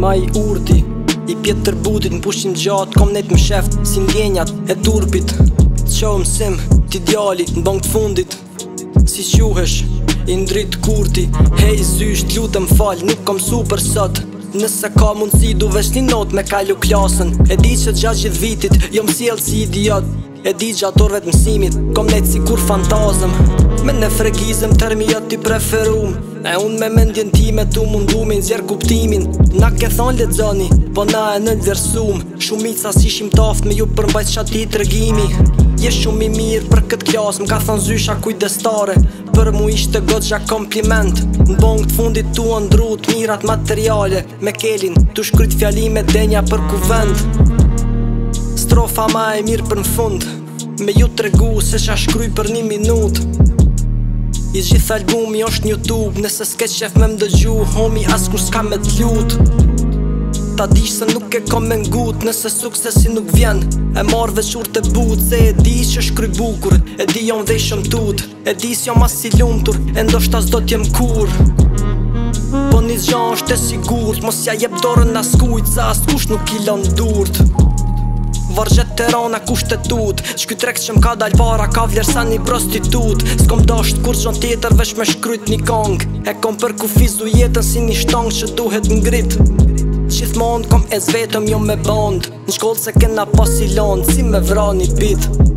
ma i urti I pjetë tërbutit në pushin gjatë Kom net më sheft si ndjenjat e turpit Qo më sim ti djali në të fundit Si quhesh i ndrit kurti Hej zysht lutëm fal nuk kom su për sot Nëse ka mundësi du vesh një not me kalu klasën E di që gjatë gjithë vitit jom sjellë si idiot E di gjatorve të mësimit Kom ne si kur fantazëm Me në fregizëm termi jo t'i preferum E unë me mendjen ti me t'u mundumin, zjerë nëzjerë kuptimin Na ke thonë le dzoni Po na e në dërësum Shumica si shim taft me ju përmbajt qa ti të regimi Je shumë i mirë për këtë klas Më ka thonë zysha kujdestare Për mu ishte të gja kompliment Në bongë të fundit tu andru të mirat materiale Me kelin të shkryt fjalime denja për kuvend strofa ma e mirë për në fund Me ju të regu se qa shkryj për një minut I gjithë albumi është një tub Nëse s'ke qef me mdëgju Homi as kur s'ka me t'lut Ta di se nuk e kom me ngut Nëse suksesi nuk vjen E marrë vequr të but Se e di që shkryj bukur E di jom dhe shëm tut E di si jom as i lumtur E ndoshta s'do t'jem kur Po një zxan është e sigurt Mos ja jep dorën as kujt Sa as kusht nuk i lën vargjet të rana kushtetut Shky trek që m'ka dal para ka vlerë sa një prostitut S'kom dasht kur gjon tjetër vesh me shkryt një kong E kom për ku fizu jetën si një shtang që duhet ngrit Qith kom e zvetëm jo me bond Në shkollë se kena pasilon si me vra një bit